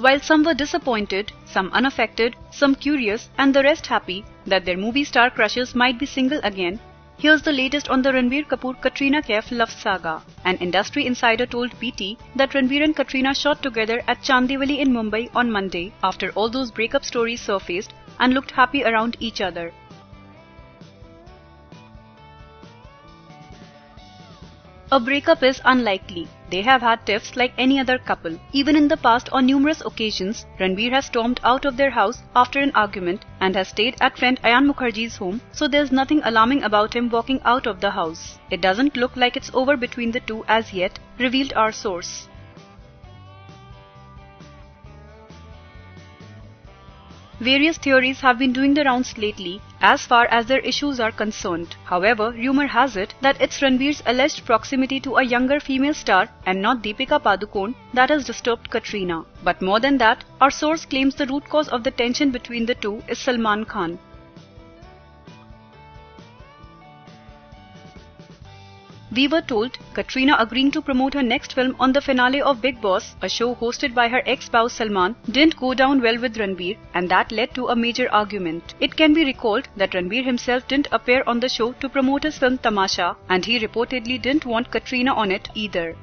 While some were disappointed, some unaffected, some curious, and the rest happy that their movie star crushes might be single again, Here's the latest on the Ranbir Kapoor Katrina Kaif love saga. An industry insider told BT that Ranbir and Katrina shot together at Chandivali in Mumbai on Monday after all those breakup stories surfaced and looked happy around each other. A breakup is unlikely. They have had tiffs like any other couple. Even in the past, on numerous occasions, Ranbir has stormed out of their house after an argument and has stayed at friend Ayan Mukherjee's home, so there's nothing alarming about him walking out of the house. It doesn't look like it's over between the two as yet, revealed our source. Various theories have been doing the rounds lately as far as their issues are concerned. However, rumor has it that it's Ranbir's alleged proximity to a younger female star and not Deepika Padukone that has disturbed Katrina. But more than that, our source claims the root cause of the tension between the two is Salman Khan. We were told Katrina agreeing to promote her next film on the finale of Bigg Boss, a show hosted by her ex-spouse Salman, didn't go down well with Ranbir and that led to a major argument. It can be recalled that Ranbir himself didn't appear on the show to promote his film Tamasha and he reportedly didn't want Katrina on it either.